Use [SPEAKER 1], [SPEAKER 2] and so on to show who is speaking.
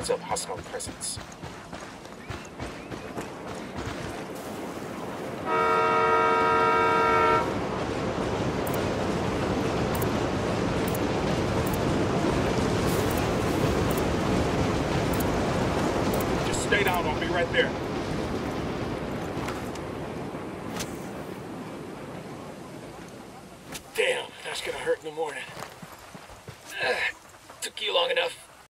[SPEAKER 1] Heads up, hostile presence. Just stay down, I'll be right there. Damn, that's gonna hurt in the morning. Ugh, took you long enough.